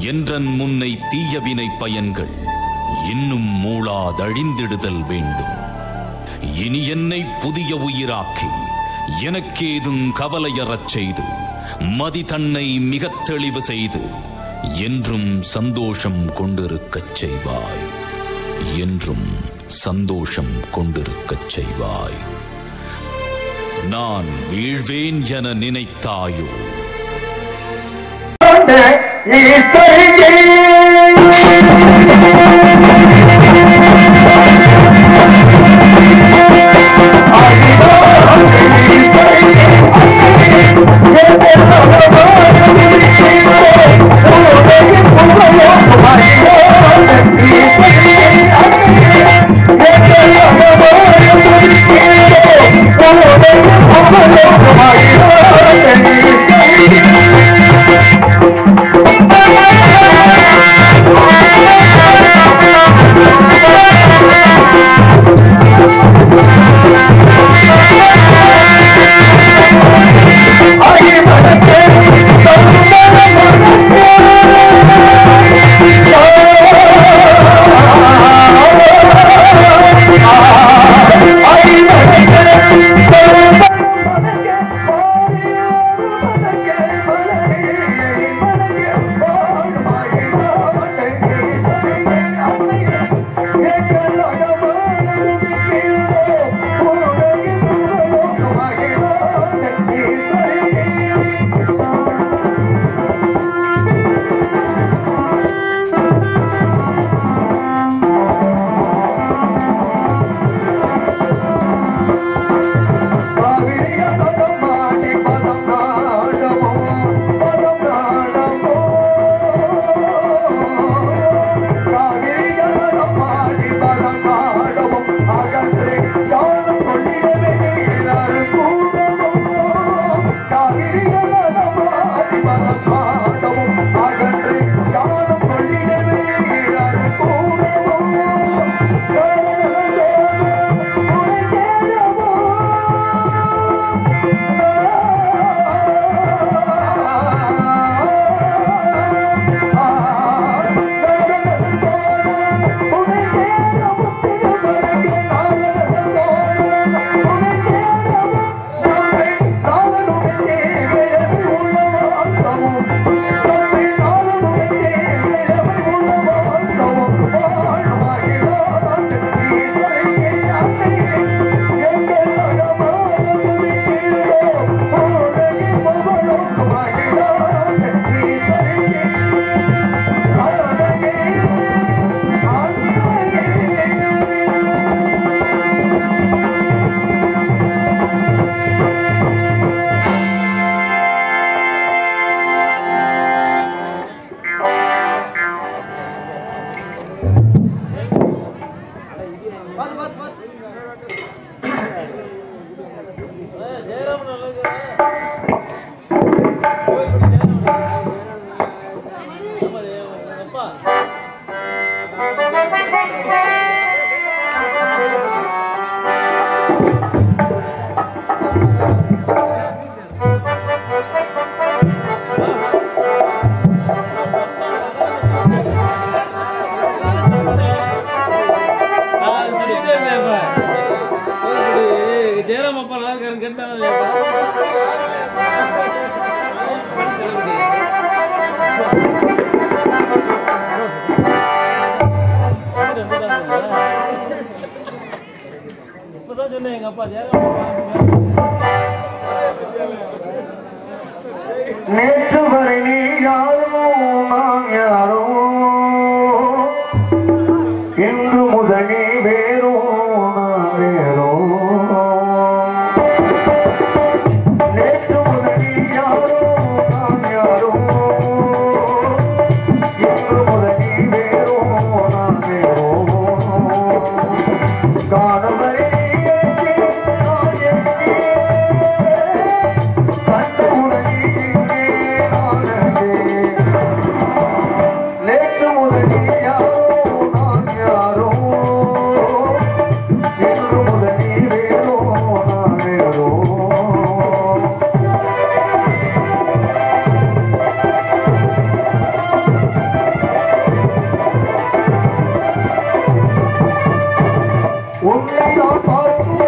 என்றன் முன்னை தீயவினை பயன்கள் இன்னும் மூளாதழிந்திடுதல் வேண்டும். இனி என்னை புதிய உயிராக்கி எனக்கேதும் கவலையறச் செய்து மதி தன்னை மிகத் தெளிவு செய்து என்றும் சந்தோஷம் கொண்டிருக்கச் செய்வாய். என்றும் சந்தோஷம் கொண்டிருக்கச் செய்வாய். நான் வீழ்வேன் என நினைத்தாயோ? Yeah. Thank मेरे भक्ति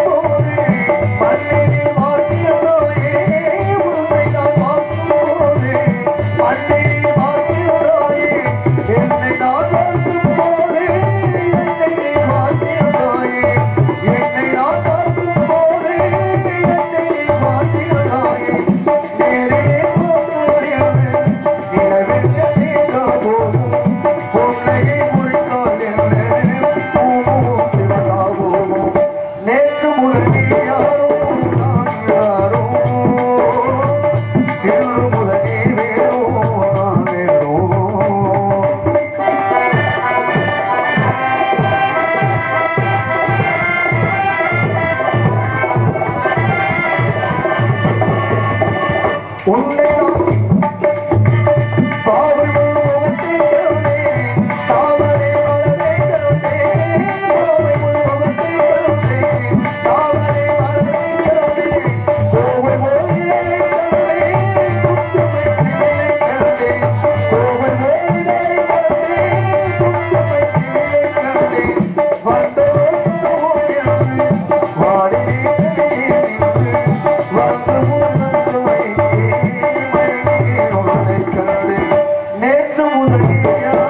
உன்னை Yeah.